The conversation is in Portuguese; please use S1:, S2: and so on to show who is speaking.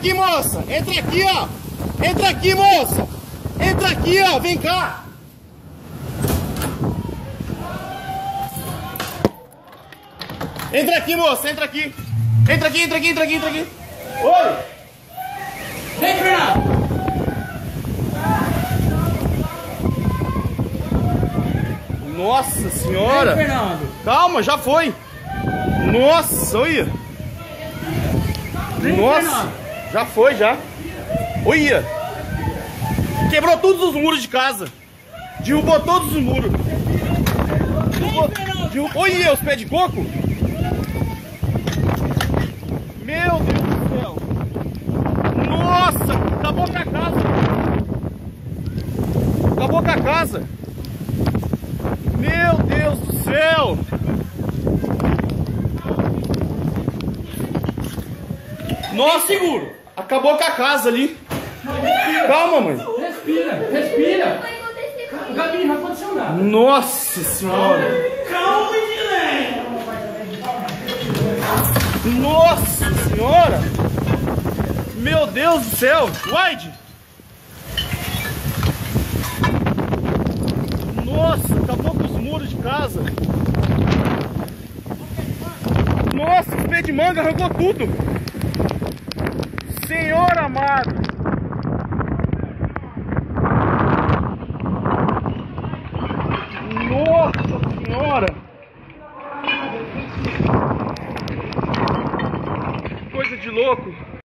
S1: aqui, moça. Entra aqui, ó. Entra aqui, moça. Entra aqui, ó. Vem cá. Entra aqui, moça. Entra aqui. Entra aqui, entra aqui, entra aqui, entra aqui. Oi.
S2: Vem, Fernando!
S1: Nossa
S2: Vem,
S1: senhora.
S2: Fernando!
S1: Calma, já foi. Nossa, olha.
S2: Vem,
S1: Nossa,
S2: Fernando!
S1: Já foi, já. Olha. Quebrou todos os muros de casa. Derrubou todos os muros. Derrubou. Olha os pés de coco. Meu Deus do céu. Nossa, acabou com a casa. Acabou com a casa. Meu Deus do céu. Nossa, seguro. Acabou com a casa ali. Calma, mãe.
S2: Respira, respira! Gabi, não aconteceu nada.
S1: Nossa senhora.
S2: Calma, Edilene!
S1: Nossa senhora. Meu Deus do céu. Wide. Nossa, acabou com os muros de casa. Nossa, os pés de manga arrancou tudo. Senhor amado. Nossa senhora. Coisa de louco.